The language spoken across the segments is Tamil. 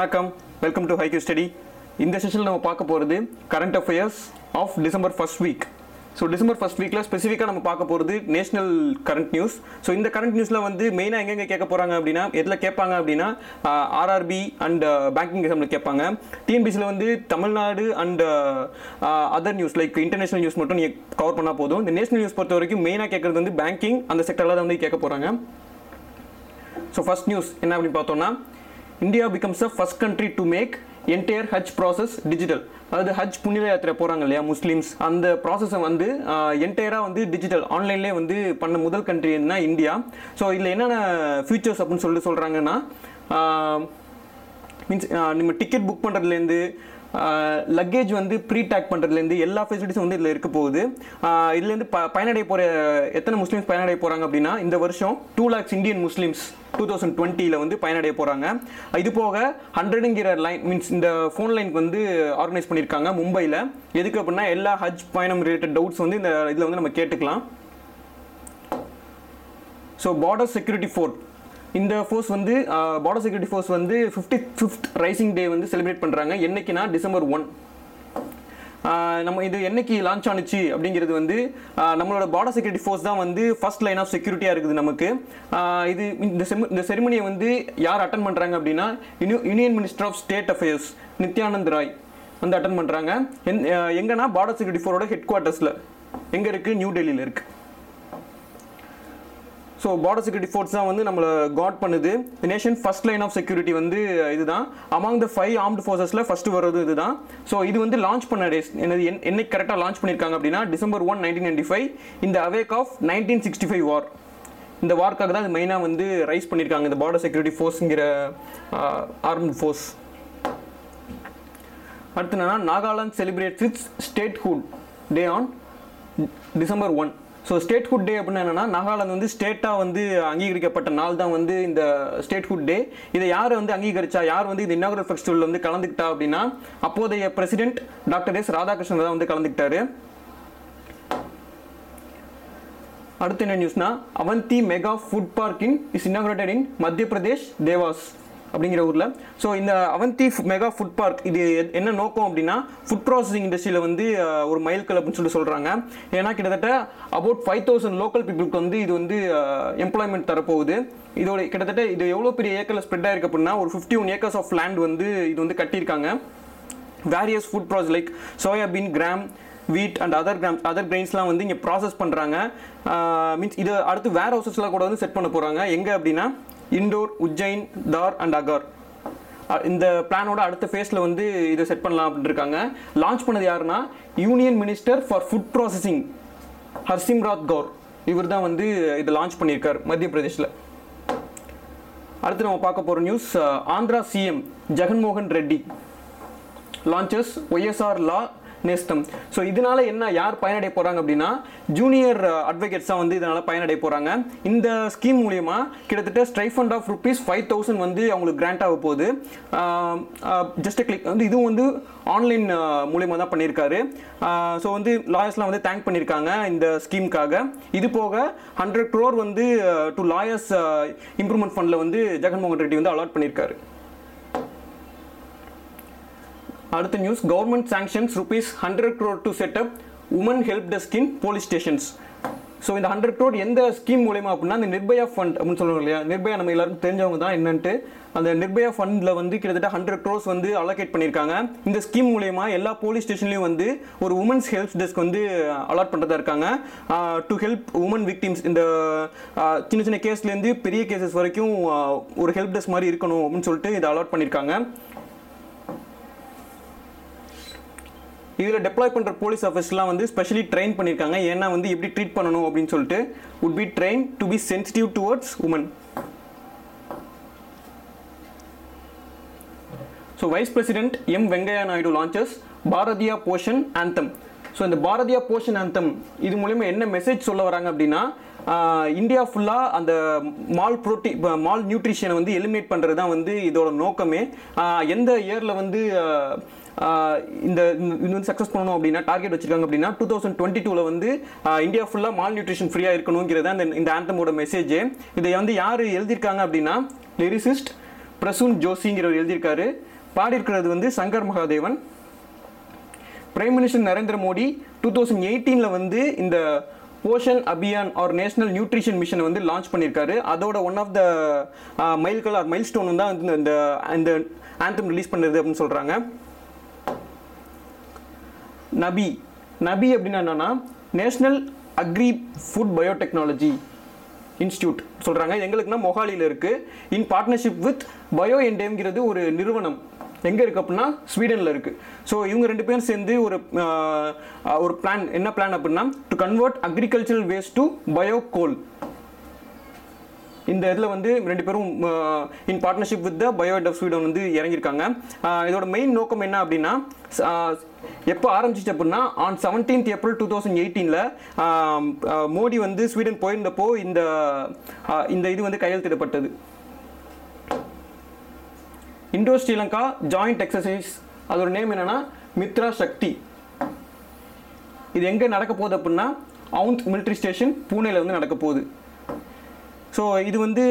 வணக்கம். வெல்கம் டு ஹைக்யூ ஸ்டடி இந்த செஷனில் நம்ம பார்க்க போகிறது current affairs of December first week so December first வீக்கில் ஸ்பெசிஃபிக்காக நம்ம பார்க்க போகிறது நேஷனல் கரண்ட் நியூஸ் ஸோ இந்த கரண்ட் நியூஸில் வந்து மெயினாக எங்கெங்கே கேட்க போகிறாங்க அப்படின்னா எதில் கேட்பாங்க அப்படின்னா ஆர்ஆர்பி அண்ட் பேங்கிங் எக்ஸாமில் கேட்பாங்க. டிஎன்பிசியில் வந்து Tamil Nadu and other news like international news மட்டும் நீங்கள் கவர் பண்ணால் போதும். இந்த நேஷனல் நியூஸ் பொறுத்த வரைக்கும் மெயினாக கேட்குறது வந்து பேங்கிங் அந்த செக்டரில் தான் வந்து கேட்க போகிறாங்க ஸோ ஃபர்ஸ்ட் நியூஸ் என்ன அப்படின்னு பார்த்தோம்னா India becomes a first country to make entire Hajj process digital அதாவது ஹஜ் புனித யாத்திரை போகிறாங்க இல்லையா முஸ்லீம்ஸ். அந்த ப்ராசஸை வந்து என்டையராக வந்து டிஜிட்டல் ஆன்லைன்லேயே வந்து பண்ண முதல் கண்ட்ரி என்ன? இந்தியா ஸோ இதில் என்னென்ன ஃபியூச்சர்ஸ் அப்படின்னு சொல்லிட்டு சொல்கிறாங்கன்னா மீன்ஸ் நம்ம டிக்கெட் புக் பண்ணுறதுலேருந்து லக்கேஜ் வந்து ப்ரீ டேக் பண்ணுறதுலேருந்து எல்லா ஃபெசிலிட்டிஸும் வந்து இதில் இருக்க போகுது. இதுலேருந்து ப பயனடைய போகிற எத்தனை முஸ்லீம்ஸ் பயனடைய போகிறாங்க அப்படின்னா இந்த வருஷம் two lakhs Indian Muslims two thousand டுவெண்ட்டியில் வந்து பயனடைய போகிறாங்க இது போக ஹண்ட்ரடுங்கிற லைன் மீன்ஸ் இந்த ஃபோன் லைனுக்கு வந்து ஆர்கனைஸ் பண்ணியிருக்காங்க மும்பையில் எதுக்கு அப்படின்னா எல்லா ஹஜ் பயணம் ரிலேட்டட் டவுட்ஸ் வந்து இந்த இதில் வந்து நம்ம கேட்டுக்கலாம். ஸோ பார்டர் செக்யூரிட்டி ஃபோர்ட் இந்த ஃபோர்ஸ் வந்து பார்டர் செக்யூரிட்டி ஃபோர்ஸ் வந்து ஃபிஃப்டி ஃபிஃப்த் ரைசிங் டே வந்து செலிப்ரேட் பண்ணுறாங்க என்னைக்குன்னா டிசம்பர் ஒன் நம்ம இது என்னைக்கு லான்ச் ஆனுச்சு அப்படிங்கிறது வந்து நம்மளோட பார்டர் செக்யூரிட்டி ஃபோர்ஸ் தான் வந்து ஃபர்ஸ்ட் லைன் ஆஃப் செக்யூரிட்டியாக இருக்குது நமக்கு. இது இந்த செம் இந்த செரிமனியை வந்து யார் அட்டன் பண்ணுறாங்க அப்படின்னா யூனி- union minister of state affairs Nityanand Rai வந்து அட்டன் பண்ணுறாங்க எந் எங்கன்னா பார்டர் செக்யூரிட்டி ஃபோரோட ஹெட் குவார்ட்டர்ஸில் எங்கே இருக்குது நியூ டெல்லியில் இருக்குது ஸோ பார்டர் செக்யூரிட்டி ஃபோர்ஸ் தான் வந்து நம்மளை காட் பண்ணுது. Nation first line of security வந்து இதுதான். அமாங் த ஃபைவ் ஆர்ம்டு ஃபோர்ஸஸில் ஃபஸ்ட்டு வர்றது இதுதான். ஸோ இது வந்து லான்ச் பண்ண டேஸ் என்னது என்- என்னைக்கு கரெக்டாக லான்ச் பண்ணியிருக்காங்க அப்படின்னா December one nineteen ninety five இந்த awake of nineteen sixty five war இந்த வார்க்காக தான் இது மெயினாக வந்து ரைஸ் பண்ணியிருக்காங்க இந்த பார்டர் செக்யூரிட்டி ஃபோர்ஸுங்கிற ஆர்ம்டு ஃபோர்ஸ் அடுத்து என்னன்னா Nagaland celebrates its statehood day on December one so statehood day அப்படின்னா என்னென்னா நாகாலாந்து வந்து ஸ்டேட்டாக வந்து அங்கீகரிக்கப்பட்ட நாள் தான் வந்து இந்த ஸ்டேட்ஹுட் டே இதை யார் வந்து அங்கீகரிச்சா யார் வந்து இந்த இன்னாகுரல் ஃபெஸ்டிவலில் வந்து கலந்துக்கிட்டா அப்படின்னா அப்போதைய பிரசிடென்ட் டாக்டர் எஸ் ராதாகிருஷ்ணன் தான் வந்து கலந்துக்கிட்டாரு. அடுத்து என்ன நியூஸ்னா Avanti mega food park in is inaugurated in Madhya Pradesh Dewas அப்படிங்கிற ஊரில். ஸோ இந்த அவந்தி மெகா ஃபுட் பார்க் இது என்ன நோக்கம் அப்படின்னா ஃபுட் ப்ராசஸிங் இண்டஸ்ட்ரியில் வந்து ஒரு மைல்கல் அப்படின்னு சொல்லி சொல்கிறாங்க ஏன்னா கிட்டத்தட்ட அபவுட் ஃபைவ் தௌசண்ட் லோக்கல் பீப்புளுக்கு வந்து இது வந்து எம்ப்ளாய்மெண்ட் தரப்போகுது. இதோட கிட்டத்தட்ட இது எவ்வளோ பெரிய ஏக்கரில் ஸ்ப்ரெட் ஆயிருக்கு அப்படின்னா ஒரு fifty one acres of land வந்து இது வந்து கட்டியிருக்காங்க. Various food process like soyabean gram wheat and other gram other கிரெயின்ஸ்லாம் வந்து இங்கே ப்ராசஸ் பண்ணுறாங்க மீன்ஸ் இது அடுத்து வேர் ஹவுசஸ்லாம் கூட வந்து செட் பண்ண போகிறாங்க எங்கே அப்படின்னா இண்டோர் உஜ்ஜைன் தார் அண்ட் அகார். இந்த பிளானோட அடுத்த ஃபேஸில் வந்து இதை செட் பண்ணலாம் அப்படின்னு இருக்காங்க. லான்ச் பண்ணது யாருன்னா union minister for food processing Harsimrat Kaur. இவர் தான் வந்து இதை லான்ச் பண்ணியிருக்கார் மத்திய பிரதேஷில். அடுத்து நம்ம பார்க்க போகிற news Andhra CM Jaganmohan Reddy. Launches YSR law Nestham so இதனால என்ன யார் பயனடைய போகிறாங்க அப்படின்னா ஜூனியர் uh, அட்வொகேட்ஸாக வந்து இதனால் பயனடைய போகிறாங்க இந்த ஸ்கீம் மூலிமா கிட்டத்தட்ட stipend of rupees five thousand வந்து அவங்களுக்கு கிராண்ட் ஆக போகுது. ஜஸ்ட் கிளிக் வந்து இதுவும் வந்து ஆன்லைன் மூலியமாக தான் பண்ணியிருக்காரு. ஸோ வந்து லாயர்ஸ்லாம் வந்து தேங்க் பண்ணியிருக்காங்க இந்த ஸ்கீமுக்காக இது போக ஹண்ட்ரட் க்ரோர் வந்து டு லாயர்ஸ் இம்ப்ரூவ்மெண்ட் ஃபண்டில் வந்து ஜெகன்மோகன் ரெட்டி வந்து அலாட் பண்ணியிருக்காரு. அடுத்த news government sanctions rupees hundred crore to set up women help desk in police stations so இந்த ஹண்ட்ரட் க்ரோர் எந்த ஸ்கீம் மூலயமா அப்படின்னா இந்த நிர்பயா ஃபண்ட் அப்படின்னு சொல்லுவாங்க இல்லையா? நிர்பயா நம்ம எல்லாருக்கும் தெரிஞ்சவங்க தான் என்னன்ட்டு. அந்த நிர்பயா ஃபண்டில் வந்து கிட்டத்தட்ட ஹண்ட்ரட் க்ரோர்ஸ் வந்து அலோகேட் பண்ணியிருக்காங்க. இந்த ஸ்கீம் மூலயமா எல்லா போலீஸ் ஸ்டேஷன்லையும் வந்து ஒரு உமன்ஸ் ஹெல்ப் டெஸ்க் வந்து அலாட் பண்ணுறதா இருக்காங்க. டு ஹெல்ப் உமன் விக்டிம்ஸ் இந்த சின்ன சின்ன கேஸ்லேருந்து பெரிய கேசஸ் வரைக்கும் ஒரு ஹெல்ப் டெஸ்க் மாதிரி இருக்கணும் அப்படின்னு சொல்லிட்டு இதை அலாட் பண்ணியிருக்காங்க. இதில் டெப்ளாய் பண்ணுற போலீஸ் ஆஃபீஸ்லாம் வந்து ஸ்பெஷலி ட்ரெயின் பண்ணியிருக்காங்க ஏன்னா வந்து எப்படி ட்ரீட் பண்ணணும் அப்படின்னு சொல்லிட்டு would be trained to be sensitive towards woman so vice president M Venkaiah Naidu launches Bharatiya Poshan anthem so இந்த பாரதியா போஷன் ஆந்தம் இது மூலயமா என்ன மெசேஜ் சொல்ல வராங்க அப்படின்னா இந்தியா ஃபுல்லாக அந்த மால் ப்ரோட்டி மால் நியூட்ரிஷனை வந்து எலிமினேட் பண்ணுறது தான் வந்து இதோட நோக்கமே. எந்த இயரில் வந்து இந்த இது வந்து சக்ஸஸ் பண்ணணும் அப்படின்னா டார்கெட் வச்சிருக்காங்க அப்படின்னா டூ தௌசண்ட் டுவெண்ட்டி டூவில் வந்து இந்தியா ஃபுல்லாக மால் நியூட்ரிஷன் ஃப்ரீயாக இருக்கணுங்கிறது அந்த இந்த ஆந்தமோட மெசேஜ் இதை வந்து யார் எழுதியிருக்காங்க அப்படின்னா லிரிசிஸ்ட் பிரசூன் ஜோஷிங்கிறவர் எழுதியிருக்காரு. பாடியிருக்கிறது வந்து Shankar Mahadevan. Prime minister Narendra Modi two thousand எயிட்டீனில் வந்து இந்த Poshan Abhiyan or national nutrition மிஷனை வந்து லான்ச் பண்ணியிருக்காரு. அதோட ஒன் ஆஃப் த மைல்கல் ஆர் மைல் ஸ்டோன் தான் வந்து இந்த இந்த ஆந்தம் ரிலீஸ் பண்ணுறது அப்படின்னு சொல்கிறாங்க நபி. நபி அப்படின்னா என்னன்னா national agri food biotechnology institute சொல்கிறாங்க எங்களுக்குன்னா மொஹாலியில் இருக்குது இன் பார்ட்னர்ஷிப் வித் பயோ என்டேங்கிறது ஒரு நிறுவனம். எங்கே இருக்குது அப்படின்னா ஸ்வீடனில் இருக்குது ஸோ இவங்க ரெண்டு பேரும் சேர்ந்து ஒரு ஒரு பிளான் என்ன பிளான் அப்படின்னா to convert agricultural waste to bio coal இந்த இதில் வந்து ரெண்டு பேரும் இன் பார்ட்னர்ஷிப் வித் த பயோட் ஆஃப் ஸ்வீடன் வந்து இறங்கியிருக்காங்க. இதோட மெயின் நோக்கம் என்ன அப்படின்னா எப்போ ஆரம்பிச்சிச்சு அப்படின்னா on seventeenth April two thousand எயிட்டீனில் மோடி வந்து ஸ்வீடன் போயிருந்தப்போ இந்த இந்த இது வந்து கையெழுத்திடப்பட்டது. இண்டோ ஸ்ரீலங்கா ஜாயிண்ட் எக்ஸசைஸ் அதோட நேம் என்னன்னா மித்ரா சக்தி. இது எங்கே நடக்க போகுது அப்படின்னா அவுண்ட் மிலிட்ரி ஸ்டேஷன் பூனேல வந்து நடக்க போகுது ஸோ இது வந்து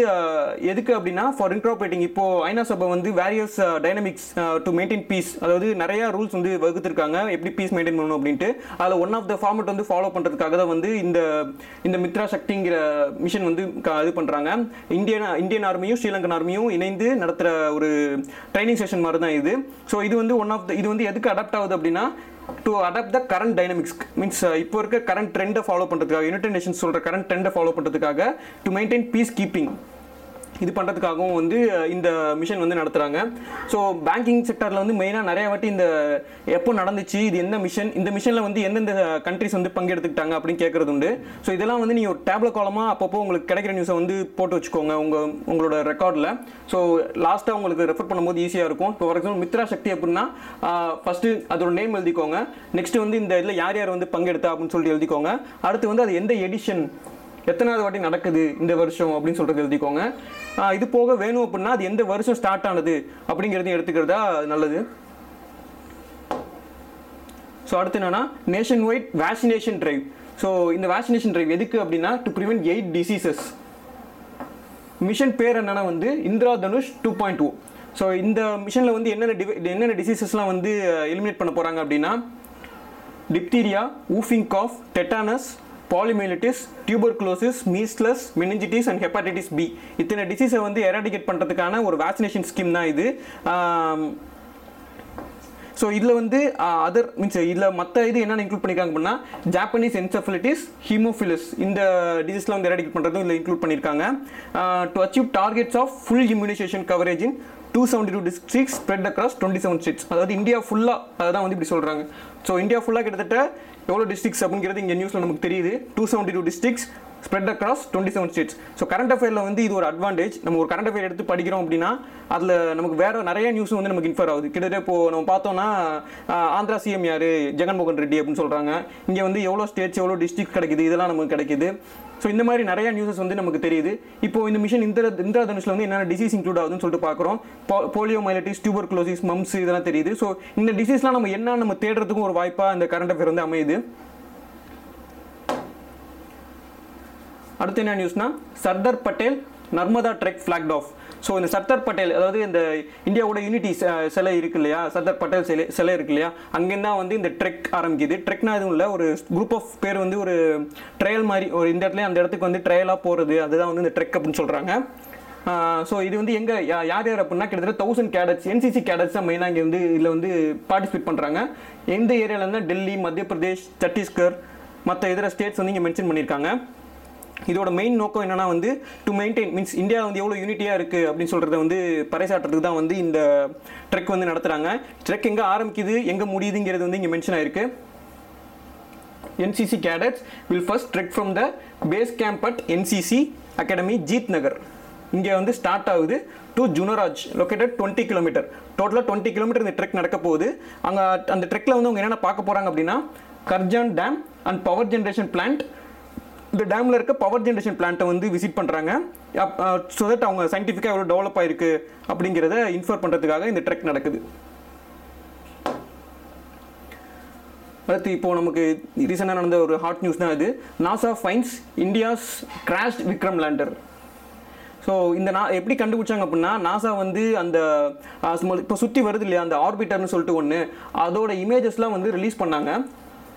எதுக்கு அப்படின்னா ஃபார் இன்க்ராபரேட்டிங் இப்போ ஐநா சபை வந்து various dynamics to maintain peace அதாவது நிறைய ரூல்ஸ் வந்து வகுத்திருக்காங்க. எப்படி பீஸ் மெயின்டைன் பண்ணணும் அப்படின்ட்டு. அதில் ஒன் ஆஃப் த ஃபார்மெட் வந்து ஃபாலோ பண்ணுறதுக்காக தான் வந்து இந்த இந்த மித்ரா சக்திங்கிற மிஷன் வந்து க- இது பண்ணுறாங்க இந்தியன் இந்தியன் ஆர்மியும் ஸ்ரீலங்கன் ஆர்மியும் இணைந்து நடத்துகிற ஒரு ட்ரைனிங் செஷன் மாதிரி தான் இது. ஸோ இது வந்து ஒன் ஆஃப் த இது வந்து எதுக்கு அடாப்ட் ஆகுது அப்படின்னா to adopt the current dynamics means இப்போ இருக்க கரண்ட் ட்ரெண்டை ஃபாலோ பண்ணுறதுக்காக யுனைடெட் நேஷன்ஸ் சொல்கிற கரண்ட் ட்ரெண்டை ஃபாலோ பண்ணுறதுக்காக டு மெயின்டைன் பீஸ் கீப்பிங் இது பண்ணுறதுக்காகவும் வந்து இந்த மிஷன் வந்து நடத்துகிறாங்க ஸோ பேங்கிங் செக்டரில் வந்து மெயினாக நிறைய வாட்டி இந்த எப்போ நடந்துச்சு இது எந்த மிஷன் இந்த மிஷனில் வந்து எந்தெந்த கண்ட்ரிஸ் வந்து பங்கெடுத்துக்கிட்டாங்க அப்படின்னு கேட்குறது உண்டு. ஸோ இதெல்லாம் வந்து நீங்கள் ஒரு டேப்லெட் காலமாக அப்பப்போ உங்களுக்கு கிடைக்கிற நியூஸை வந்து போட்டு வச்சுக்கோங்க உங்கள் உங்களோட ரெக்கார்டில் ஸோ லாஸ்ட்டாக உங்களுக்கு ரெஃபர் பண்ணும்போது ஈஸியாக இருக்கும். இப்போ ஃபார் எக்ஸாம்பிள் மித்ரா சக்தி அப்படின்னா ஃபஸ்ட்டு அதோட நேம் எழுதிக்கோங்க. நெக்ஸ்ட் வந்து இந்த இதில் யார் யார் வந்து பங்கெடுத்தா அப்படின்னு சொல்லிட்டு எழுதிக்கோங்க. அடுத்து வந்து அது எந்த எடிஷன் எத்தனாவது வாட்டி நடக்குது இந்த வருஷம் அப்படின்னு சொல்றது எழுதிக்கோங்க. இது போக வேணும் அப்படின்னா அது எந்த வருஷம் ஸ்டார்ட் ஆனது அப்படிங்கிறதையும் எடுத்துக்கிறதா நல்லது. ஸோ அடுத்து என்னன்னா nation wide vaccination drive so இந்த வேக்சினேஷன் டிரைவ் எதுக்கு அப்படின்னா to prevent eight diseases mission பேர் என்னன்னா வந்து Indra Dhanush two point two oh. So இந்த மிஷனில் வந்து என்னென்ன டிவை என்னென்ன டிசீசஸ்லாம் வந்து எலிமினேட் பண்ண போகிறாங்க அப்படின்னா diphtheria whooping cough tetanus poliomyelitis tuberculosis measles meningitis and hepatitis B இத்தனை டிசீஸை வந்து எராடிகேட் பண்ணுறதுக்கான ஒரு வேக்சினேஷன் ஸ்கீம் தான் இது. ஸோ இதில் வந்து அதர் மீன்ஸ் இதில் மற்ற இது என்னென்ன இன்க்ளூட் பண்ணியிருக்காங்க அப்படின்னா ஜாப்பனீஸ் என்செஃபலிட்டிஸ் ஹீமோஃபிலிஸ் இந்த டிசீஸ்லாம் வந்து எராடிகேட் பண்ணுறதும் இதில் இன்க்ளூட் பண்ணியிருக்காங்க to achieve targets of full immunisation coverage in two seventy two districts spread across twenty seven states அதாவது இந்தியா ஃபுல்லாக அதை தான் வந்து இப்படி சொல்கிறாங்க ஸோ இந்தியா ஃபுல்லாக கிட்டத்தட்ட எவ்வளோ டிஸ்ட்ரிக்ஸ் அப்படிங்கிறது இங்கே நியூஸில் நமக்கு தெரியுது. Two seventy two districts spread across twenty seven states so current அஃபேரில் வந்து இது ஒரு அட்வான்டேஜ் நம்ம ஒரு கரண்ட் அஃபேர் எடுத்து படிக்கிறோம் அப்படின்னா அதில் நமக்கு வேற நிறைய நியூஸும் வந்து நமக்கு இன்ஃபர் ஆகுது. கிட்டத்தட்ட இப்போ நம்ம பார்த்தோம்னா ஆந்திரா சிஎம் யார்? ஜெகன்மோகன் ரெட்டி அப்படின்னு சொல்கிறாங்க இங்கே வந்து எவ்வளோ ஸ்டேட்ஸ் எவ்வளோ டிஸ்ட்ரிக்ட் கிடைக்குது? இதெல்லாம் நமக்கு கிடைக்குது. ஸோ இந்த மாதிரி நிறைய நியூஸஸ் வந்து நமக்கு தெரியுது. இப்போ இந்த மிஷன் இந்த இந்திரா தனுஷில் வந்து என்னென்ன டிசீஸ் இன்க்ளூட் ஆகுதுன்னு சொல்லிட்டு பார்க்குறோம். போலியோ மைலட்டிஸ் டியூபர்குலோசிஸ் மம்ஸ் இதெல்லாம் தெரியுது. ஸோ இந்த டிசீஸ்லாம் நம்ம என்ன நம்ம தேடுறதுக்கும் ஒரு வாய்ப்பாக இந்த கரண்ட் அஃபேர் வந்து அமையுது. அடுத்து என்ன நியூஸ்னா Sardar Patel Narmada trek flagged off so இந்த சர்தார் பட்டேல் அதாவது இந்த இந்தியாவோட யூனிட்டி சிலை இருக்கு இல்லையா? சர்தார் பட்டேல் சிலை சிலை இருக்கு இல்லையா? அங்கேருந்து தான் வந்து இந்த ட்ரெக் ஆரம்பிக்குது. ட்ரெக்னா எதுவும் இல்லை. ஒரு குரூப் ஆஃப் பேர் வந்து ஒரு ட்ரையல் மாதிரி ஒரு இந்த இடத்துல அந்த இடத்துக்கு வந்து ட்ரையலாக போகிறது அதுதான் வந்து இந்த ட்ரெக் அப்படின்னு சொல்கிறாங்க ஸோ இது வந்து எங்கே யார் யார் அப்படின்னா கிட்டத்தட்ட தௌசண்ட் கேடட்ஸ் என்சிசி கேடட்ஸ் தான் மெயினாக இங்கே வந்து இதில் வந்து பார்ட்டிசிபேட் பண்ணுறாங்க எந்த ஏரியாவில் டெல்லி மத்திய பிரதேஷ் சத்தீஸ்கர் மற்ற இதர ஸ்டேட்ஸ் வந்து இங்கே மென்ஷன் பண்ணியிருக்காங்க. இதோட மெயின் நோக்கம் என்னன்னா வந்து டு மெயின்டைன் மீன்ஸ் இந்தியா வந்து எவ்வளோ யூனிட்டியாக இருக்குது அப்படின்னு சொல்கிறத வந்து பறைசாட்டுறதுக்கு தான் வந்து இந்த ட்ரெக் வந்து நடத்துகிறாங்க ட்ரெக் எங்கே ஆரம்பிக்குது எங்கே முடியுதுங்கிறது வந்து இங்கே மென்ஷன் ஆயிருக்கு. NCC cadets will first trek from the base camp at NCC academy Jeet Nagar இங்கே வந்து ஸ்டார்ட் ஆகுது to Junaraj located twenty kilometre டோட்டலாக டுவெண்ட்டி கிலோமீட்டர் இந்த ட்ரெக் நடக்க போகுது. அங்கே அந்த ட்ரெக்கில் வந்து அவங்க என்னென்ன பார்க்க போகிறாங்க அப்படின்னா Karjan dam and power generation plant இந்த டேமில் இருக்க பவர் ஜென்ரேஷன் பிளான்ட்டை வந்து விசிட் பண்ணுறாங்க ஸோ தட் அவங்க சயின்டிஃபிக்காக எவ்வளோ டெவலப் ஆகிருக்கு அப்படிங்கிறத இன்ஃபர் பண்ணுறதுக்காக இந்த ட்ரெக் நடக்குது. அடுத்து இப்போது நமக்கு ரீசெண்டாக நடந்த ஒரு ஹாட் நியூஸ் தான் இது. NASA finds India's crashed Vikram lander so இந்த நான் எப்படி கண்டுபிடிச்சாங்க அப்படின்னா நாசா வந்து அந்த இப்போ சுற்றி வருது இல்லையா அந்த ஆர்பிட்டர்னு சொல்லிட்டு ஒன்று அதோட இமேஜஸ்லாம் வந்து ரிலீஸ் பண்ணாங்க.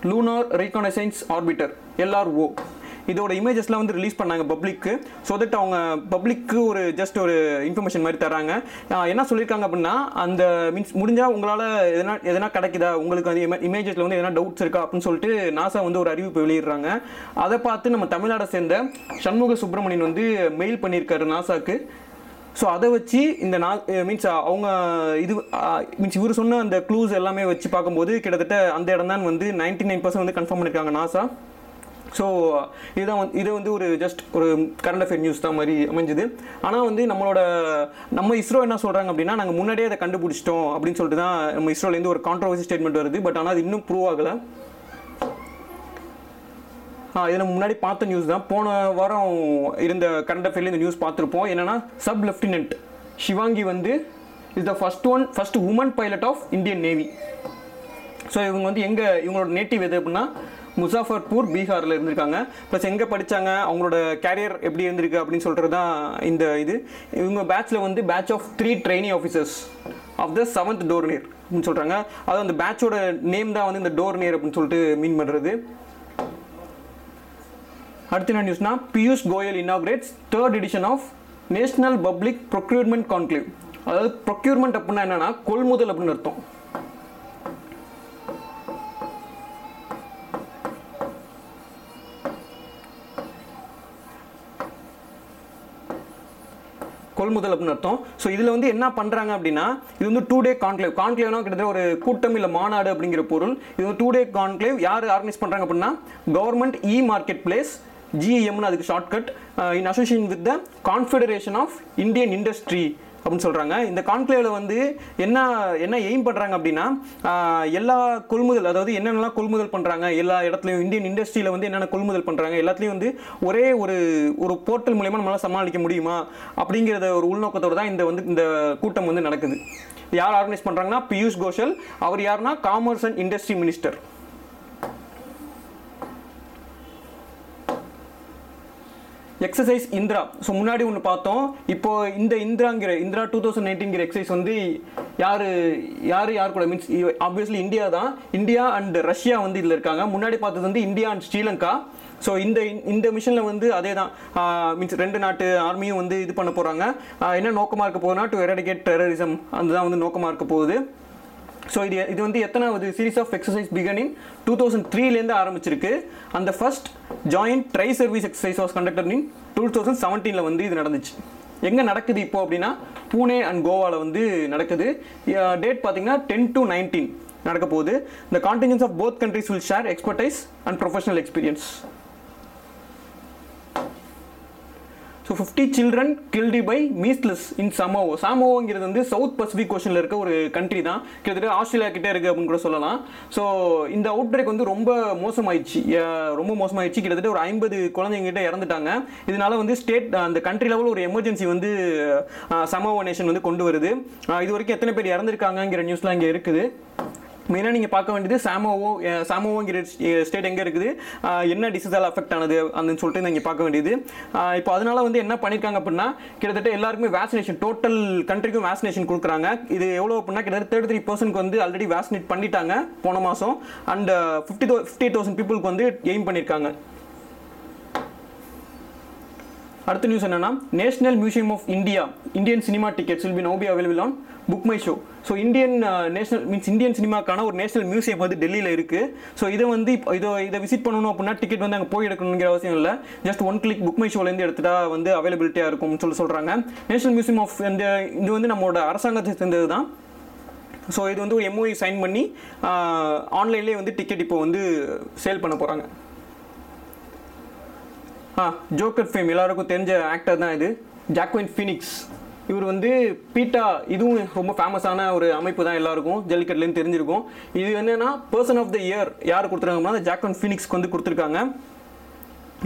லூனார் ரீகானசைன்ஸ் ஆர்பிட்டர் எல்ஆர்ஓ இதோட இமேஜஸ்லாம் வந்து ரிலீஸ் பண்ணாங்க பப்ளிக்கு ஸோ தட் அவங்க பப்ளிக்கு ஒரு ஜஸ்ட் ஒரு இன்ஃபர்மேஷன் மாதிரி தராங்க என்ன சொல்லியிருக்காங்க அப்படின்னா அந்த மீன்ஸ் முடிஞ்சால் உங்களால் எதனா எதனா கிடைக்குதா? உங்களுக்கு அந்த இமேஜஸில் வந்து எதனா டவுட்ஸ் இருக்கா? அப்படின்னு சொல்லிட்டு நாசா வந்து ஒரு அறிவிப்பு வெளியிடுறாங்க. அதை பார்த்து நம்ம தமிழ்நாடை சேர்ந்த சண்முக சுப்பிரமணியன் வந்து மெயில் பண்ணியிருக்காரு நாசாக்கு ஸோ அதை வச்சு இந்த நா மீன்ஸ் அவங்க இது மீன்ஸ் இவர் சொன்ன அந்த க்ளூஸ் எல்லாமே வச்சு பார்க்கும்போது கிட்டத்தட்ட அந்த இடம் தான் வந்து நைன்டி நைன் பர்சன்ட் வந்து கன்ஃபார்ம் பண்ணியிருக்காங்க நாசா ஸோ இதுதான் வந்து இது வந்து ஒரு ஜஸ்ட் ஒரு கரண்ட் அஃபேர் நியூஸ் தான் மாதிரி அமைஞ்சுது. ஆனால் வந்து நம்மளோட நம்ம இஸ்ரோ என்ன சொல்கிறாங்க அப்படின்னா நாங்கள் முன்னாடியே அதை கண்டுபிடிச்சிட்டோம் அப்படின்னு சொல்லிட்டு தான் நம்ம இஸ்ரோலேருந்து ஒரு கான்ட்ரவர்சி ஸ்டேட்மெண்ட் வருது. பட் ஆனால் அது இன்னும் ப்ரூவ் ஆகலை. ஆ இது முன்னாடி பார்த்த நியூஸ் தான். போன வாரம் இருந்த கரண்ட் அஃபேர்ல இந்த நியூஸ் பார்த்துருப்போம். என்னன்னா சப் லெஃப்டினன்ட் ஷிவாங்கி வந்து is the first one first woman pilot of Indian navy so இவங்க வந்து எங்கே இவங்களோட நேட்டிவ் எது அப்படின்னா முசாஃபர்பூர் பீகாரில் இருந்திருக்காங்க. ப்ளஸ் எங்கே படித்தாங்க அவங்களோட கேரியர் எப்படி இருந்திருக்கு அப்படின்னு சொல்கிறது தான் இந்த இது. இவங்க பேட்ச்சில் வந்து batch of three training officers of the seventh Dornier அப்படின்னு சொல்கிறாங்க அதாவது அந்த பேட்சோட நேம் தான் வந்து இந்த டோர்னியர் அப்படின்னு சொல்லிட்டு மீன் பண்ணுறது அடுத்து என்ன நியூஸ்னா Piyush Goyal inaugurates third edition of national public procurement conclave அதாவது ப்ரொக்யூர்மெண்ட் அப்படின்னா என்னென்னா கொள்முதல் அப்படின்னு அர்த்தம். கொள்முதல் அப்படின்னு அர்த்தம். ஸோ இதில் வந்து என்ன பண்ணுறாங்க அப்படின்னா இது வந்து டூ டே கான்க்ளேவ் கான்க்ளேவ்னா கிட்டத்தட்ட ஒரு கூட்டம் இல்லை மாநாடு அப்படிங்கிற பொருள். இது வந்து டூ டே கான்க்ளேவ் யார் ஆர்கனைஸ் பண்ணுறாங்க அப்படின்னா கவர்மெண்ட் இ மார்க்கெட் பிளேஸ் ஜிஎம்னு அதுக்கு shortcut in association with the confederation of Indian industry அப்படின்னு சொல்கிறாங்க இந்த கான்க்ளேவில் வந்து என்ன என்ன எய்ம் பண்ணுறாங்க அப்படின்னா எல்லா கொள்முதல் அதாவது என்னென்னலாம் கொள்முதல் பண்ணுறாங்க எல்லா இடத்துலையும் இந்தியன் இண்டஸ்ட்ரியில் வந்து என்னென்ன கொள்முதல் பண்ணுறாங்க எல்லாத்துலேயும் வந்து ஒரே ஒரு ஒரு போர்ட்டல் மூலயமா நம்மளால் சமாளிக்க முடியுமா அப்படிங்கிறத ஒரு உள்நோக்கத்தோடு தான் இந்த வந்து இந்த கூட்டம் வந்து நடக்குது. யார் ஆர்கனைஸ் பண்ணுறாங்கன்னா பியூஷ் கோஷல். அவர் யாருன்னா commerce and industry minister exercise Indra so முன்னாடி ஒன்று பார்த்தோம். இப்போ இந்த இந்திராங்கிற இந்திரா டூ தௌசண்ட் நைன்டீன்கிற எக்ஸசைஸ் வந்து யார் யார் யார் கூட? மீன்ஸ் ஆப்வியஸ்லி இந்தியா தான். இந்தியா அண்ட் ரஷ்யா வந்து இதில் இருக்காங்க. முன்னாடி பார்த்தது வந்து இந்தியா அண்ட் ஸ்ரீலங்கா ஸோ இந்த இந்த மிஷனில் வந்து அதே தான் மீன்ஸ் ரெண்டு நாட்டு ஆர்மியும் வந்து இது பண்ண போகிறாங்க என்ன நோக்கமாக இருக்க போகுதுன்னா டு எரடிகேட் டெரரிசம் அதுதான் வந்து நோக்கமாக இருக்க போகுது. ஸோ இது இது வந்து எத்தனாவது series of exercise beginning two thousand த்ரீலேருந்து ஆரம்பிச்சிருக்கு. அந்த first joint tri service exercise was conducted in two thousand செவன்டீனில் வந்து இது நடந்துச்சு. எங்கே நடக்குது இப்போ அப்படின்னா பூனே அண்ட் கோவாவில் வந்து நடக்குது. டேட் பார்த்தீங்கன்னா டென் டு நைன்டீன் நடக்க போகுது. இந்த contingents of both countries will share expertise and professional experience so fifty children killed by measles in Samoa சாமோவோங்கிறது வந்து சவுத் பசிபிக் ஓஷனில் இருக்க ஒரு கண்ட்ரி தான். கிட்டத்தட்ட ஆஸ்திரேலியா கிட்டே இருக்குது அப்படின்னு கூட சொல்லலாம். ஸோ இந்த அவுட் பிரேக் வந்து ரொம்ப மோசமாயிடுச்சு. ரொம்ப மோசமாயிடுச்சு. கிட்டத்தட்ட ஒரு ஐம்பது குழந்தைங்கிட்ட இறந்துட்டாங்க. இதனால வந்து ஸ்டேட் அந்த கண்ட்ரி லெவல் ஒரு எமர்ஜென்சி வந்து சமோவோ நேஷன் வந்து கொண்டு வருது. இது வரைக்கும் எத்தனை பேர் இறந்துருக்காங்கங்கிற நியூஸ்லாம் இங்கே இருக்குது. மெயினாக நீங்கள் பார்க்க வேண்டியது சாமோவோ சாமோவோங்கிற ஸ்டேட் எங்கே இருக்குது? என்ன டிசீஸால் அஃபெக்ட் ஆனது அப்படின்னு சொல்லிட்டு நீங்கள் பார்க்க வேண்டியது. இப்போ அதனால் வந்து என்ன பண்ணியிருக்காங்க அப்படின்னா கிட்டத்தட்ட எல்லாருக்குமே வேக்சினேஷன் டோட்டல் கண்ட்ரிக்கும் வேக்சினேஷன் கொடுக்குறாங்க. இது எவ்வளோ அப்படின்னா கிட்டத்தட்ட தேர்ட்டி த்ரீ பர்சன்ட்க்கு வந்து ஆல்ரெடி வேக்சினேட் பண்ணிட்டாங்க போன மாதம் and fifty thou fifty thousand பீப்புளுக்கு வந்து எய்ம் பண்ணியிருக்காங்க அடுத்த நியூஸ் என்னன்னா national museum of India Indian cinema tickets will be no be available on BookMyShow so Indian national means Indian சினிமாக்கான ஒரு நேஷனல் மியூசியம் வந்து டெல்லியில் இருக்குது ஸோ இதை வந்து இதை இதை விசிட் பண்ணணும் அப்படின்னா டிக்கெட் வந்து அங்கே போய் எடுக்கணுங்கிற அவசியம் இல்லை. Just one click book my ஷோலேருந்து எடுத்துட்டா வந்து அவைலபிலிட்டியாக இருக்கும்னு சொல்லி சொல்கிறாங்க நேஷனல் மியூசியம் ஆஃப் இந்த இது வந்து நம்மளோட அரசாங்கத்தை சேர்ந்தது தான் ஸோ இது வந்து ஒரு எம்ஓஐ சைன் பண்ணி ஆன்லைன்லேயே வந்து டிக்கெட் இப்போ வந்து சேல் பண்ண போகிறாங்க ஆ ஜோக்கர் ஃபேம் எல்லாருக்கும் தெரிஞ்ச ஆக்டர் தான் இது. ஜாக்வின் ஃபினிக்ஸ் இவர் வந்து பீட்டா இதுவும் ரொம்ப ஃபேமஸான ஒரு அமைப்பு தான் எல்லாருக்கும் ஜல்லிக்கட்லேருந்து தெரிஞ்சிருக்கும். இது என்னென்னா பர்சன் ஆஃப் த இயர் யார் கொடுத்துருக்காங்கன்னா ஜாக்வின் ஃபினிக்ஸ்க்கு வந்து கொடுத்துருக்காங்க.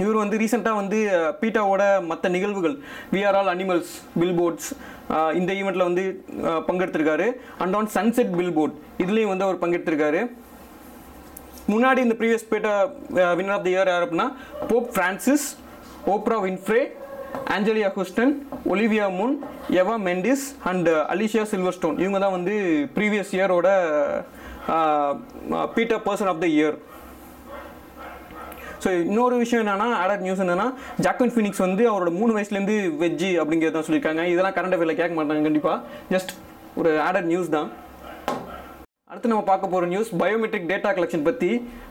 இவர் வந்து ரீசெண்டாக வந்து பீட்டாவோட மற்ற நிகழ்வுகள் விஆர் ஆல் அனிமல்ஸ் பில்போர்ட்ஸ் இந்த ஈவெண்ட்டில் வந்து பங்கெடுத்திருக்காரு. அண்ட் ஆன் சன்செட் பில்போர்ட் இதுலேயும் வந்து அவர் பங்கெடுத்திருக்காரு. முன்னாடி இந்த previous PETA winner of the year யார் அப்படின்னா Pope Francis Oprah Winfrey Angelia Houston Olivia Munn Eva Mendes and Alicia Silverstone இவங்க தான் வந்து previous இயரோட PETA person of the year so இன்னொரு விஷயம் என்னன்னா ஆடட் நியூஸ் என்னன்னா ஜாக்வின் ஃபினிக்ஸ் வந்து அவரோட மூணு வயசுலேருந்து வெஜ்ஜி அப்படிங்கிறத சொல்லியிருக்காங்க. இதெல்லாம் கரண்ட் அஃபேரில் கேட்க மாட்டாங்க கண்டிப்பாக ஜஸ்ட் ஒரு ஆடட் நியூஸ் தான். அடுத்து நம்ம பார்க்க போகிற நியூஸ் பயோமெட்ரிக் டேட்டா கலெக்ஷன் பற்றி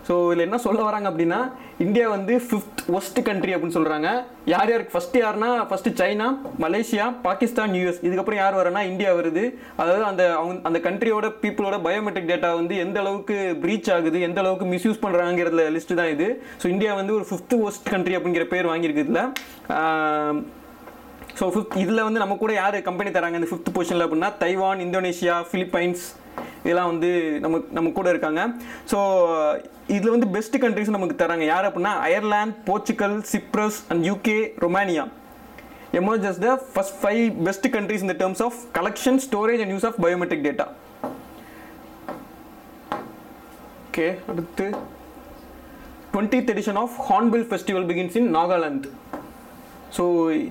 ஸோ இதில் என்ன சொல்ல வராங்க அப்படின்னா இந்தியா வந்து ஃபிஃப்த் ஒஸ்ட் கண்ட்ரி அப்படின்னு சொல்கிறாங்க யார் யாருக்கு? ஃபஸ்ட்டு யாருன்னா first China Malaysia Pakistan US இதுக்கப்புறம் யார் வரனா இந்தியா வருது. அதாவது அந்த அவங்க அந்த கண்ட்ரியோட பீப்புளோட பயோமெட்ரிக் டேட்டா வந்து எந்த அளவுக்கு ப்ரீச் ஆகுது எந்த அளவுக்கு மிஸ்யூஸ் பண்ணுறாங்கிறதுல லிஸ்ட்டு தான் இது. ஸோ இந்தியா வந்து ஒரு ஃபிஃப்த் ஒஸ்ட் கண்ட்ரி அப்படிங்கிற பேர் வாங்கியிருக்கு இதில் ஸோ ஃபிஃப்த் இதில் வந்து நம்ம கூட யார் கம்பெனி தராங்க? இந்த ஃபிஃப்த் பொசிஷனில் அப்படின்னா தைவான் இந்தோனேஷியா ஃபிலிப்பைன்ஸ் இதெல்லாம் வந்து நம்ம நம்ம கூட இருக்காங்க. ஸோ இதில் வந்து பெஸ்ட் கண்ட்ரிஸ் நமக்கு தராங்க. யார் அப்படின்னா Ireland Portugal Cyprus and UK Romania. Emerges the first five best countries இந்த terms of collection storage and use of biometric data okay அடுத்து. Twenty edition of Hornbill festival begins in Nagaland so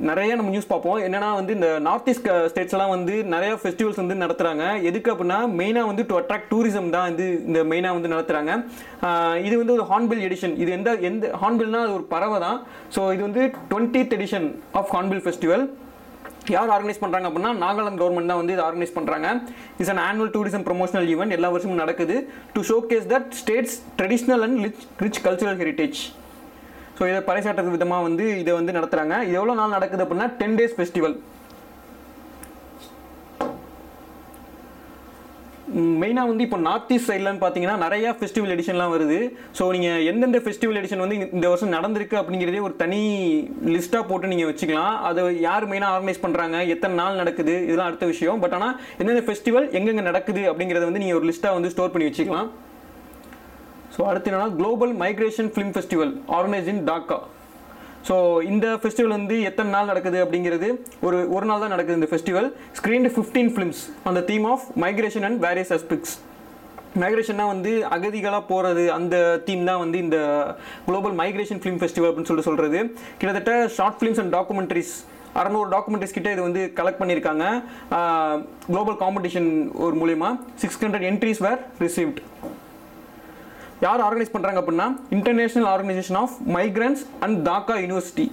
நிறைய நம்ம நியூஸ் பார்ப்போம். என்னென்னா வந்து இந்த நார்த் ஈஸ்ட் ஸ்டேட்ஸ்லாம் வந்து நிறைய ஃபெஸ்டிவல்ஸ் வந்து நடத்துகிறாங்க எதுக்கு அப்படின்னா மெயினாக வந்து டு அட்ராக்ட் டூரிசம் தான் வந்து இந்த மெயினாக வந்து நடத்துகிறாங்க இது வந்து ஒரு ஹார்ன்பில் எடிஷன் இது எந்த எந்த ஹார்ன்பில்னா அது ஒரு பறவை தான். ஸோ இது வந்து twentieth edition of Hornbill festival யார் ஆர்கனைஸ் பண்ணுறாங்க அப்படின்னா நாகாலாந்து கவர்மெண்ட் தான் வந்து இது ஆர்கனைஸ் பண்ணுறாங்க is an annual tourism promotional event எல்லா வருஷமும் நடக்குது. To showcase that state's traditional and rich rich cultural heritage so இதை பறைசாட்டுறது விதமாக வந்து இதை வந்து நடத்துகிறாங்க இது எவ்வளோ நாள் நடக்குது அப்படின்னா டென் டேஸ் ஃபெஸ்டிவல் மெயினாக வந்து இப்போ நார்த் ஈஸ்ட் சைட்லன்னு பார்த்தீங்கன்னா நிறையா ஃபெஸ்டிவல் எடிஷன்லாம் வருது. ஸோ நீங்கள் எந்தெந்த ஃபெஸ்டிவல் எடிஷன் வந்து இந்த- இந்த வருஷம் நடந்திருக்கு அப்படிங்கிறதே ஒரு தனி லிஸ்ட்டாக போட்டு நீங்கள் வச்சுக்கலாம். அதை யார் மெயினாக ஆர்கனைஸ் பண்ணுறாங்க எத்தனை நாள் நடக்குது? இதெல்லாம் அடுத்த விஷயம். பட் ஆனால் எந்தெந்த ஃபெஸ்டிவல் எங்கெங்கே நடக்குது அப்படிங்கிறத வந்து நீங்கள் ஒரு லிஸ்ட்டாக வந்து ஸ்டோர் பண்ணி வச்சுக்கலாம். ஸோ அடுத்து என்னென்னா global migration film festival organise in Dhaka so இந்த ஃபெஸ்டிவல் வந்து எத்தனை நாள் நடக்குது அப்படிங்கிறது ஒரு ஒரு நாள் தான் நடக்குது இந்த ஃபெஸ்டிவல் ஸ்க்ரீன்டு ஃபிஃப்டீன் ஃபிலிம்ஸ் அந்த theme of migration and various aspects மைக்ரேஷன்னா வந்து அகதிகளாக போகிறது அந்த தீம் தான் வந்து இந்த குளோபல் மைக்ரேஷன் ஃபிலிம் ஃபெஸ்டிவல் அப்படின்னு சொல்லிட்டு சொல்கிறது கிட்டத்தட்ட ஷார்ட் ஃபிலிம்ஸ் அண்ட் டாக்குமெண்ட்ரிஸ் அறநூறு டாக்குமெண்ட்ரிஸ் கிட்டே இது வந்து கலெக்ட் பண்ணியிருக்காங்க. குளோபல் காம்படிஷன் ஒரு மூலியமாக six hundred entries were received யார் ஆர்கனைஸ் பண்ணுறாங்க அப்படின்னா international organisation of migrants and Dhaka university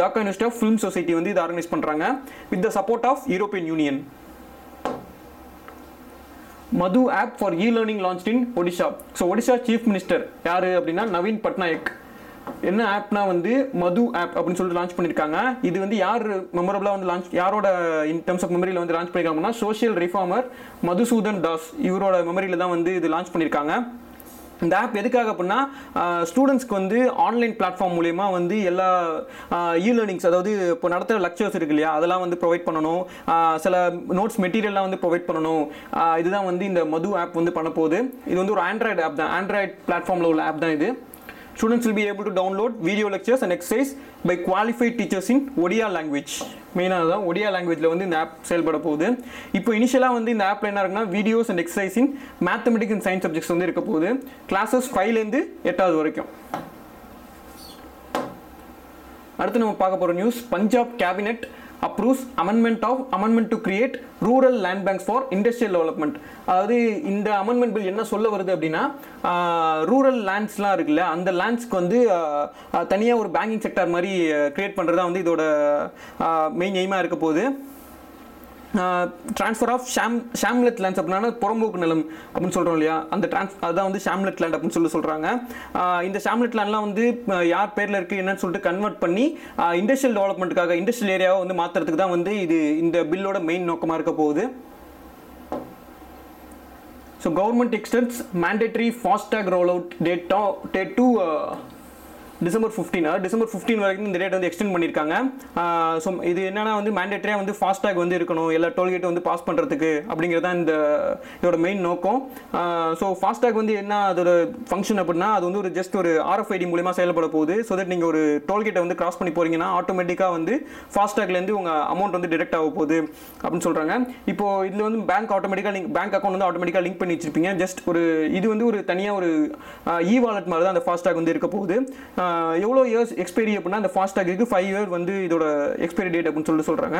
Dhaka university of film society வந்து இது ஆர்கனைஸ் பண்ணுறாங்க with the support of European Union Madhu app for e learning launch in Odisha so Odisha chief minister யார் அப்படின்னா நவீன் பட்நாயக் என்ன ஆப்னா வந்து மது ஆப் அப்படின்னு சொல்லிட்டு லான்ச் பண்ணியிருக்காங்க இது வந்து யார் மெமரபிளாக வந்து லான்ச் யாரோட இன் டர்ம்ஸ் ஆஃப் மெமரியில் வந்து லான்ச் பண்ணியிருக்காங்கன்னா சோஷியல் ரிஃபார்மர் மதுசூதன் தாஸ். இவரோட மெமரியில் தான் வந்து இது லான்ச் பண்ணியிருக்காங்க இந்த ஆப் எதுக்காக அப்படின்னா ஸ்டூடெண்ட்ஸ்க்கு வந்து ஆன்லைன் பிளாட்ஃபார்ம் மூலயமா வந்து எல்லா இ லேர்னிங்ஸ் அதாவது இப்போ நடத்துகிற லெக்சர்ஸ் இருக்கு இல்லையா அதெல்லாம் வந்து ப்ரொவைட் பண்ணணும். சில நோட்ஸ் மெட்டீரியல்லாம் வந்து ப்ரொவைட் பண்ணணும். இதுதான் வந்து இந்த மது ஆப் வந்து பண்ண போகுது இது வந்து ஒரு ஆண்ட்ராய்டு ஆப் தான். ஆண்ட்ராய்டு பிளாட்ஃபார்மில் உள்ள ஆப் தான் இது. Students will be able to download video lectures and exercise by qualified teachers in Odia language மெயினாக தான் ஒடியா லாங்குவேஜில் வந்து இந்த ஆப் செயல்பட போகுது. இப்போ இனிஷியலாக வந்து இந்த ஆப்பில் என்ன இருக்குன்னா videos and exercise in mathematics and science subjects வந்து இருக்க போகுது. கிளாஸஸ் ஃபைவ்லேருந்து எட்டாவது வரைக்கும். அடுத்து நம்ம பார்க்க போகிற news Punjab cabinet approves amendment of amendment to create rural land banks for industrial development அதாவது இந்த அமெண்ட்மெண்ட் பில் என்ன சொல்ல வருது அப்படின்னா ரூரல் லேண்ட்ஸ்லாம் இருக்குல்ல அந்த லேண்ட்ஸ்க்கு வந்து தனியாக ஒரு பேங்கிங் செக்டார் மாதிரி கிரியேட் பண்ணுறது தான் வந்து இதோட மெயின் எய்மாக இருக்க போகுது. Transfer of sham shamlat lands அப்படின்னா புறம்போக்கு நிலம் அப்படின்னு சொல்கிறோம் இல்லையா? அந்த ட்ரான்ஸ் அதான் வந்து ஷாம்லெட் லேண்ட் அப்படின்னு சொல்லி சொல்கிறாங்க இந்த ஷாம்லெட் லேண்ட்லாம் வந்து யார் பேரில் இருக்குது என்னன்னு சொல்லிட்டு கன்வெர்ட் பண்ணி இண்டஸ்ட்ரியல் டெவலப்மெண்ட்டுக்காக இண்டஸ்ட்ரியல் ஏரியாவை வந்து மாற்றுறதுக்கு தான் வந்து இது இந்த பில்லோட மெயின் நோக்கமாக இருக்க போகுது. So government extends mandatory FASTag roll out date date to December fifteen December fifteen வரைக்கும் இந்த டேட் வந்து எக்ஸ்டெண்ட் பண்ணியிருக்காங்க ஸோ இது என்னென்னா வந்து மேண்டேட்டரியாக வந்து ஃபாஸ்டாக் வந்து இருக்கணும். எல்லா டோல்கேட்டும் வந்து பாஸ் பண்ணுறதுக்கு அப்படிங்கிறது தான் இந்த இதோட மெயின் நோக்கம். ஸோ ஃபாஸ்டாக் வந்து என்ன அதோட ஃபங்க்ஷன் அப்படின்னா அது வந்து ஒரு ஜஸ்ட் ஒரு ஆர்எஃப்ஐடி மூலியமாக செயல்பட போகுது. ஸோ தட் நீங்கள் ஒரு டோல்கேட்டை வந்து கிராஸ் பண்ணி போகிறீங்கன்னா ஆட்டோமேட்டிக்காக வந்து ஃபாஸ்டாக்லேருந்து உங்கள் அமௌண்ட் வந்து டிடெக்ட் ஆக போகுது அப்படின்னு சொல்கிறாங்க இப்போ இதில் வந்து பேங்க் ஆட்டோமேட்டிக்காக லிங்க் பேங்க் அக்கௌண்ட் வந்து ஆட்டோமேட்டிக்காக லிங்க் பண்ணி வச்சிருப்பீங்க. ஜஸ்ட் ஒரு இது வந்து ஒரு தனியாக ஒரு இ வாலெட் மாதிரி தான் அந்த ஃபாஸ்டாக் வந்து இருக்க போகுது. எவ்வளோ இயர்ஸ் எக்ஸ்பைரி அப்படின்னா அந்த ஃபாஸ்டாக்கு ஃபைவ் இயர் வந்து இதோட எக்ஸ்பைரி டேட் அப்படின்னு சொல்லிட்டு சொல்கிறாங்க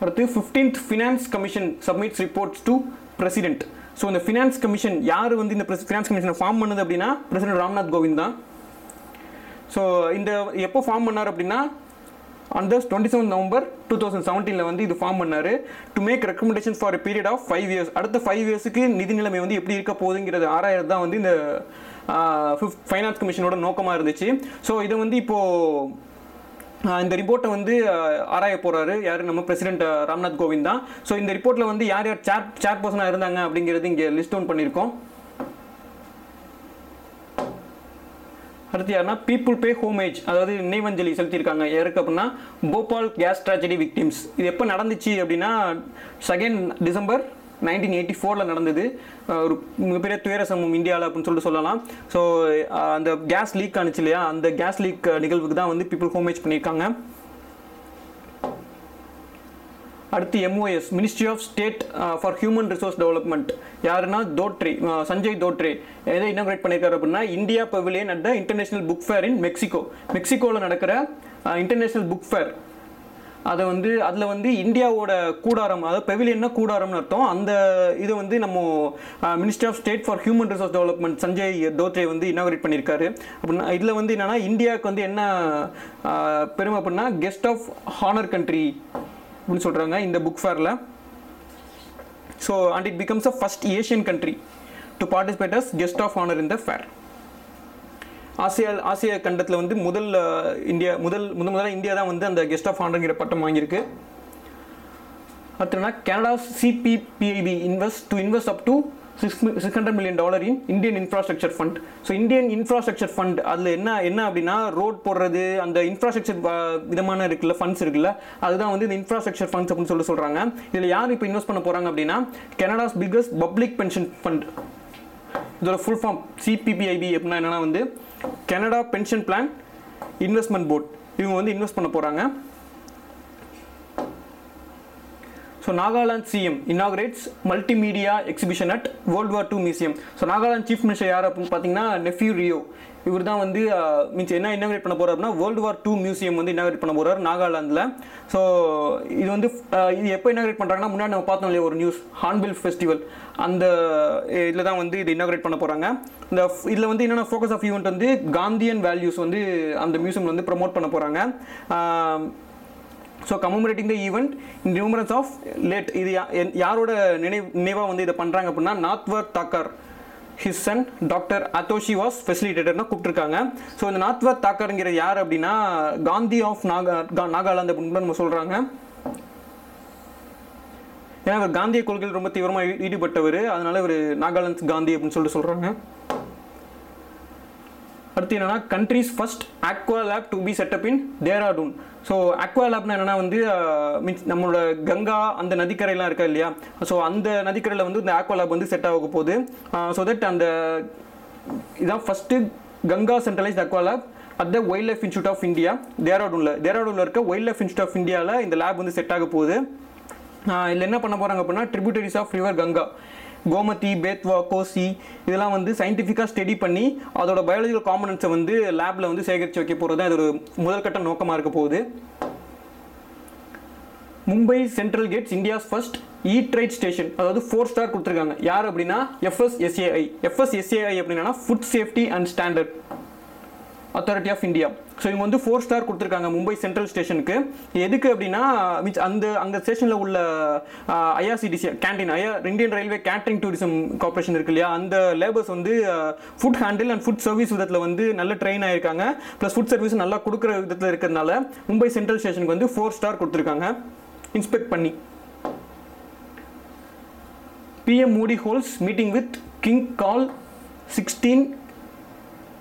அடுத்து fifteenth finance commission submits reports to president so இந்த ஃபினான்ஸ் கமிஷன் யார் வந்து இந்த ஃபினான்ஸ் கமிஷனை ஃபார்ம் பண்ணுது அப்படின்னா பிரசிடென்ட் ராம்நாத் கோவிந்த் தான். ஸோ இந்த எப்போ ஃபார்ம் பண்ணார் அப்படின்னா அந்த twenty seven November two thousand செவன்டீனில் வந்து இது ஃபார்ம் பண்ணார். To make recommendation for period of five years அடுத்த ஃபைவ் இயர்ஸுக்கு நிதி நிலைமை வந்து எப்படி இருக்க போகுதுங்கிறது ஆராயிரம் தான் வந்து இந்த ஃபைனான்ஸ் கமிஷனோட நோக்கமாக இருந்துச்சு. ஸோ இதை வந்து இப்போது இந்த ரிப்போர்ட்டை வந்து ஆராய போகிறாரு யார்? நம்ம பிரசிடென்ட் ராம்நாத் கோவிந்த் தான். ஸோ இந்த ரிப்போர்ட்டில் வந்து யார் யார் சேர் சேர் பர்சனாக இருந்தாங்க அப்படிங்கிறது இங்கே லிஸ்ட் டவுன் பண்ணியிருக்கோம். அடுத்து யாருன்னா பீப்புள் பே ஹோமேஜ் அதாவது நினைவஞ்சலி செலுத்தியிருக்காங்க. யாருக்கு அப்படின்னா போபால் கேஸ் ட்ராஜடி விக்டிம்ஸ் இது எப்போ நடந்துச்சு அப்படின்னா செகண்ட் டிசம்பர் நைன்டீன் எயிட்டி ஃபோரில் நடந்தது. ஒரு மிகப்பெரிய துயர சமூகம் இந்தியாவில் அப்படின்னு சொல்லிட்டு சொல்லலாம். ஸோ அந்த கேஸ் லீக் ஆனிச்சு இல்லையா? அந்த கேஸ் லீக் நிகழ்வுக்கு தான் வந்து பீப்புள் ஹோமேஜ் பண்ணியிருக்காங்க. அடுத்து MOS ministry of state for human resource development யாருன்னா தோட்ரி uh, சஞ்சய் தோட்ரே. எதை இனாகிரேட் பண்ணியிருக்காரு அப்படின்னா India pavilion at the international book fair in Mexico மெக்சிகோவில் நடக்கிற இன்டர்நேஷனல் புக் ஃபேர் அதை வந்து அதில் வந்து இந்தியாவோட கூடாரம் அதாவது பெவிலியன்னா கூடாரம்னு அர்த்தம். அந்த இதை வந்து நம்ம ministry of state for human resource development Sanjay Dhotre வந்து இனாகரேட் பண்ணியிருக்காரு அப்படின்னா இதில் வந்து என்னென்னா இந்தியாவுக்கு வந்து என்ன uh, பெருமை அப்படின்னா கெஸ்ட் ஆஃப் ஹானர் கண்ட்ரி அப்படின்னு சொல்கிறாங்க இந்த book ஃபேரில் so and it becomes a first Asian country to participate as guest of honour in the fair Asia ஆசிய கண்டத்தில் வந்து முதல் இந்தியா முதல் முதல் முதல்ல இந்தியா தான் வந்து அந்த கெஸ்ட் ஆஃப் ஆனருங்கிற பட்டம் வாங்கியிருக்கு. அடுத்தனா Canada CPPIB invest to invest up to six six hundred million dollar in Indian infrastructure fund so Indian infrastructure fund அதில் என்ன என்ன அப்படின்னா ரோட் போடுறது அந்த இன்ஃப்ராஸ்ட்ரக்சர் விதமான இருக்குல்ல ஃபண்ட்ஸ் இருக்குல்ல அதுதான் வந்து இந்த இன்ஃப்ராஸ்ட்ரக்சர் ஃபண்ட்ஸ் அப்படின்னு சொல்லி சொல்கிறாங்க இதில் யார் இப்போ இன்வெஸ்ட் பண்ண போகிறாங்க அப்படின்னா Canada's biggest public pension fund இதோட ஃபுல் ஃபார்ம் சிபிபிஐபி அப்படின்னா என்னன்னா வந்து Canada pension plan investment board இவங்க வந்து இன்வெஸ்ட் பண்ண போகிறாங்க so Nagaland CM inaugurates multimedia exhibition at world war two museum so Nagaland chief minister யார் அப்படின்னு பார்த்தீங்கன்னா நெஃப்யூ ரியோ இவர் தான் வந்து மீன்ஸ் என்ன இனாகிரேட் பண்ண போறாருன்னா வேர்ல்டு வார் டூ மியூசியம் வந்து இனாகிரேட் பண்ண போகிறார் நாகாலாந்தில் ஸோ இது வந்து இது எப்போ இனாகிரேட் பண்ணுறாங்கன்னா முன்னாடி நம்ம பார்த்தோம் இல்லையா ஒரு நியூஸ் ஹான்பில் ஃபெஸ்டிவல் அந்த இதில் தான் வந்து இது இனாகிரேட் பண்ண போகிறாங்க இந்த இதில் வந்து என்னென்ன ஃபோக்கஸ் ஆஃப் ஈவெண்ட் வந்து காந்தியன் வேல்யூஸ் வந்து அந்த மியூசியமில் வந்து ப்ரமோட் பண்ண போகிறாங்க so commemorating the event in remembrance of late இது யா- என்- யாரோட நினைவு நினைவாக வந்து இதை பண்ணுறாங்க அப்படின்னா Natwar Thakkar his son doctor Atoshi was ஃபெசிலிட்டேட்டர்னா கூப்பிட்டுருக்காங்க. ஸோ இந்த நாத்வர் தாக்கருங்கிற யார் அப்படின்னா காந்தி ஆஃப் நாகா கா- நாகாலாந்து அப்படின்னு நம்ம சொல்கிறாங்க ஏன்னா இவர் காந்திய கொள்கையில் ரொம்ப தீவிரமாக ஈடுபட்டவர். அதனால் இவர் நாகாலாந்து காந்தி அப்படின்னு சொல்லிட்டு சொல்கிறாங்க அடுத்து என்னென்னா countries first aqua lab to be set up in Dehradun so aqua லேப்னா என்னன்னா வந்து மீன்ஸ் நம்மளோட கங்கா அந்த நதிக்கரையெல்லாம் இருக்கா இல்லையா? ஸோ அந்த நதிக்கரையில் வந்து இந்த ஆக்வா லேப் வந்து செட் ஆக போகுது. ஸோ தட் அந்த இதான் first Ganga centralise aqua lab at the wild life institute of India தேராடூனில் டேராடூனில் இருக்க வைல்ட் லைஃப் இன்ஸ்டியூட் ஆஃப் இந்தியாவில் இந்த லேப் வந்து செட் ஆக போகுது. இதில் என்ன பண்ண போகிறாங்க அப்படின்னா tributaries of river Ganga Gomti Betwa Kosi இதெல்லாம் வந்து சயின்டிஃபிக்காக ஸ்டடி பண்ணி அதோட பயாலஜிக்கல் காம்பனன்ஸை வந்து லேபில் வந்து சேகரித்து வைக்க போகிறது தான் இது ஒரு முதல்கட்ட நோக்கமாக இருக்க போகுது. Mumbai central gets India's first eat right station அதாவது ஃபோர் ஸ்டார் கொடுத்துருக்காங்க. யார் அப்படின்னா எஃப்எஸ்எஸ்ஏஐ எஃப்எஸ்எஸ்ஏஐ அப்படின்னா food safety and standard authority of India so இவங்க வந்து ஃபோர் ஸ்டார் கொடுத்துருக்காங்க மும்பை சென்ட்ரல் ஸ்டேஷனுக்கு எதுக்கு அப்படின்னா மீன்ஸ் அந்த அந்த ஸ்டேஷனில் உள்ள ஐஆர்சிடிசி கேண்டீன் ஐயா Indian railway catering tourism corporation இருக்கு இல்லையா? அந்த லேபர்ஸ் வந்து food handle and food service விதத்தில் வந்து நல்ல ட்ரெயின் ஆயிருக்காங்க. ப்ளஸ் ஃபுட் சர்வீஸ் நல்லா கொடுக்குற விதத்தில் இருக்கிறதுனால மும்பை சென்ட்ரல் ஸ்டேஷனுக்கு வந்து ஃபோர் ஸ்டார் கொடுத்துருக்காங்க. இன்ஸ்பெக்ட் பண்ணி. PM Modi holds meeting with king Carl sixteen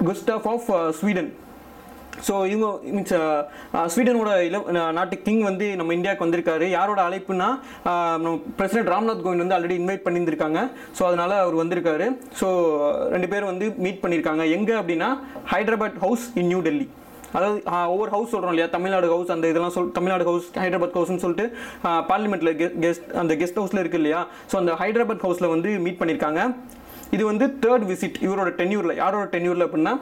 Gustaf of Sweden so இவங்க மீன்ஸ் uh, uh, ஸ்வீடனோட இல நாட்டு கிங் வந்து நம்ம இந்தியாவுக்கு வந்திருக்காரு. யாரோட அழைப்புனா uh, நம்ம பிரசிடென்ட் ராம்நாத் கோவிந்த் வந்து ஆல்ரெடி இன்வைட் பண்ணியிருந்திருக்காங்க. ஸோ அதனால் அவர் வந்திருக்காரு. ஸோ ரெண்டு பேரும் வந்து மீட் பண்ணியிருக்காங்க. எங்கே அப்படின்னா Hyderabad house in new Delhi அதாவது ஒவ்வொரு ஹவுஸ் சொல்கிறோம் இல்லையா? தமிழ்நாடு ஹவுஸ் அந்த இதெல்லாம் சொல் தமிழ்நாடு ஹவுஸ் ஹைதராபாத் ஹவுஸ்னு சொல்லிட்டு பார்லிமெண்ட்டில் கெஸ்ட் அந்த கெஸ்ட் ஹவுஸில் இருக்கு இல்லையா? ஸோ அந்த ஹைதராபாத் ஹவுஸில் வந்து மீட் பண்ணியிருக்காங்க. இது வந்து தேர்ட் விசிட் இவரோட டென்யூரில் யாரோட டென்யூரில் அப்படின்னா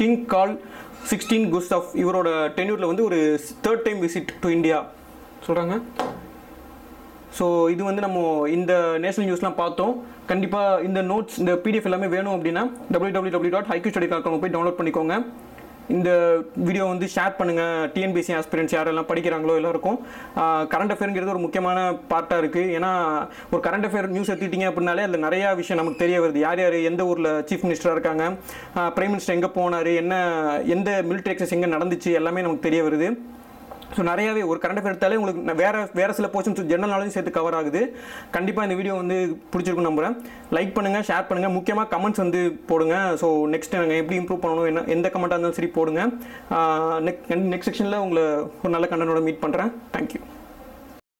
கிங் கால் சிக்ஸ்டீன் குஸ்டாஃப் இவரோட டென்யூரில் வந்து ஒரு third time visit to India சொல்கிறாங்க ஸோ இது வந்து நம்ம இந்த நேஷனல் நியூஸ்லாம் பார்த்தோம். கண்டிப்பாக இந்த நோட்ஸ் இந்த பிடிஎஃப் எல்லாமே வேணும் அப்படின்னா W W W dot Haikyuu study போய் டவுன்லோட் பண்ணிக்கோங்க. இந்த வீடியோ வந்து ஷேர் பண்ணுங்கள் டிஎன்பிசி ஆஸ்பிரன்ஸ் யாரெல்லாம் படிக்கிறாங்களோ எல்லாருக்கும். கரண்ட் அஃபேருங்கிறது ஒரு முக்கியமான பார்ட்டாக இருக்குது ஏன்னா ஒரு கரண்ட் அஃபேர் நியூஸ் எடுத்துக்கிட்டீங்க அப்படின்னாலே அதில் நிறையா விஷயம் நமக்கு தெரிய வருது. யார் யார் எந்த ஊரில் சீஃப் மினிஸ்டராக இருக்காங்க? பிரைம் மினிஸ்டர் எங்கே போனார்? என்ன எந்த மிலிட்ரி எக்ஸஸ் எங்கே நடந்துச்சு? எல்லாமே நமக்கு தெரிய வருது. ஸோ நிறையாவே ஒரு கரண்ட் அஃபேர் எடுத்தாலே உங்களுக்கு வேறு வேறு சில போர்ஷன்ஸ் ஜென்ரல் நாலேஜ் சேர்த்து கவர் ஆகுது. கண்டிப்பாக இந்த வீடியோ வந்து பிடிச்சிருக்கும் நம்புகிறேன் லைக் பண்ணுங்கள் ஷேர் பண்ணுங்கள் முக்கியமாக கமெண்ட்ஸ் வந்து போடுங்க. ஸோ நெக்ஸ்ட் நாங்கள் எப்படி இம்ப்ரூவ் பண்ணணும் என்ன எந்த கமெண்ட்டாக இருந்தாலும் சரி போடுங்க. நெக்ஸ்ட் நெக்ஸ்ட் செக்ஷனில் உங்களை ஒரு நல்ல கண்டனோட மீட் பண்ணுறேன் தேங்க்யூ